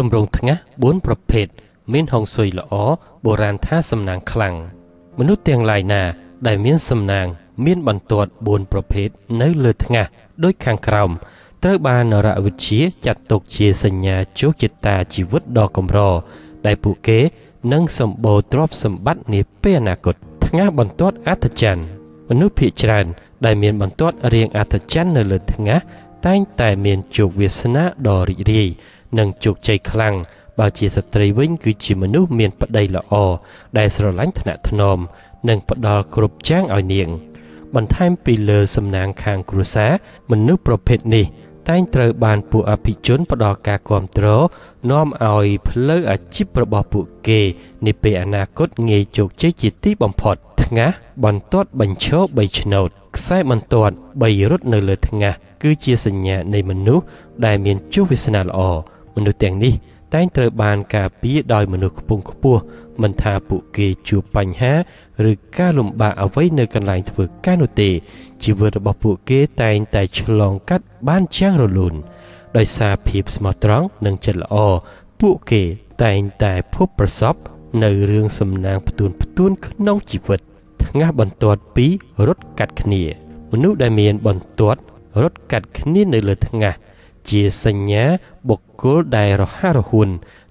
ទម្រង់ថ្ងាស4ប្រភេទមានហុងស៊ុយល្អបុរាណថាសំណាងខ្លាំងមនុស្សទាំងឡាយណា ដែលមានសំណាង មានបន្ទាត់4ប្រភេទនៅលើថ្ងាសដូចខាងក្រោមត្រូវបាននរវិទ្យាចាត់ទុកជាសញ្ញាជោគជតាជីវិតដ៏កម្រដែលពួកគេនឹងសម្បូរទ្រព្យសម្បត្តិនាពេលអនាគតថ្ងាសបន្ទាត់អត្ថច័ន្ទមនុស្សភាគច្រើន ដែលមានបន្ទាត់រៀងអត្ថច័ន្ទនៅលើថ្ងាសតែងតែមានជោគវាសនាដ៏រីករាយ និងជោគជ័យខ្លាំងបើជាស្ត្រីវិញគឺជាមនុស្សមានប្តីល្អដែលស្រឡាញ់ឋានៈធ្នម និងផ្ដល់គ្រប់យ៉ាងឲ្យនាង បន្ថែមពីលើសំណាងខាងគ្រួសារមនុស្សប្រភេទនេះ តែងត្រូវបានពួកអភិជនផ្ដល់ការគ្រប់គ្រងនាំឲ្យផ្លូវអាជីពរបស់ពួកគេនាពេលអនាគតងាយជោគជ័យជាទីបំផុតថ្ងាសបន្ទាត់បញ្ឈរ3ឆ្នោតខ្សែបន្ទាត់3រត់នៅលើថ្ងាសគឺជាសញ្ញានៃមនុស្សដែលមានជោគវាសនាល្អ មនុស្សទាំងនេះតែងត្រូវបានការពារដោយមនុស្សខ្ពង់ខ្ពស់មិនថាពួកគេជួបបញ្ហាឬការលំបាកអ្វីនៅកន្លែងធ្វើការនោះទេជីវិតរបស់ពួកគេតែងតែឆ្លងកាត់បានយ៉ាងរលូនដោយសារភាពស្មោះត្រង់និងចិត្តល្អពួកគេតែងតែភពប្រសពនៅរឿងសំណាងផ្ទួនផ្ទួនក្នុងជីវិតថ្ងាសបន្ទាត់ពីរត់កាត់គ្នា មនុស្សដែលមានបន្ទាត់រត់កាត់គ្នានៅលើថ្ងាស ជាសញ្ញាបុគ្គលដែលរហ័សរហួន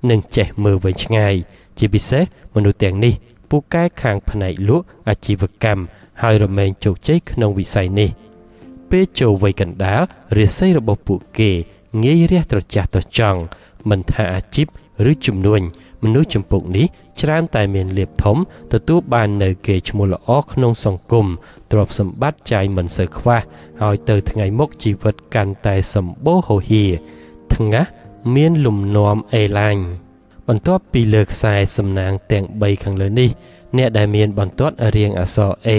និងចេះមើលវែងឆ្ងាយ ជាពិសេសមនុស្សទាំងនេះពូកែខាងផ្នែកលក់អាជីវកម្មហើយរមែងជោគជ័យក្នុងវិស័យនេះ ពេលចូលវ័យកណ្ដាលរាសីរបស់ពួកគេងាយរះត្រចះត្រចង់មិនថាអាជីព ឬជំនួញមនុស្សចម្ពុកនេះច្រើនតែមានលៀបធំទទួលបាននៅគេឈ្មោះល្អក្នុងសង្គមទ្រព្យសម្បត្តិចាយមិនសូវខ្វះហើយទៅថ្ងៃមុខជីវិតកាន់តែសម្បូរហូហៀថ្ងាសមានលំនាំអេឡាញ បន្ទាប់ពីលើខ្សែសំណាងទាំង3ខាងលើនេះ អ្នកដែលមានបន្ទាត់រៀងអក្សរ A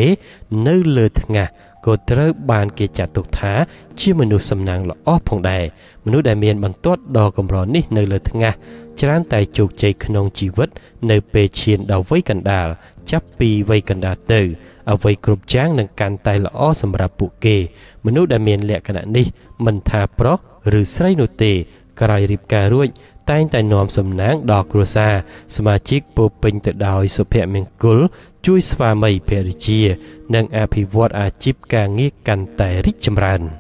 នៅលើថ្ងាសក៏ត្រូវបានគេចាត់ទុកថាជាមនុស្សសំណាងល្អផងដែរមនុស្សដែលមានបន្ទាត់ដ៏កម្រនេះនៅលើថ្ងាសច្រើនតែជោគជ័យក្នុងជីវិត នៅពេលឈានដល់វ័យកណ្ដាលចាប់ពីវ័យកណ្ដាលទៅអ្វីគ្រប់យ៉ាងនឹងកាន់តែល្អសម្រាប់ពួកគេ មនុស្សដែលមានលក្ខណៈនេះមិនថាប្រុសឬស្រីនោះទេក្រោយរៀបការរួច តែងតែនាំសំណាងដល់គ្រួសារសមាជិកពោពេញទៅដោយសុភមង្គល ជួយស្វាមីភរិយា និងអភិវឌ្ឍអាជីពការងារកាន់តែរីកចម្រើន។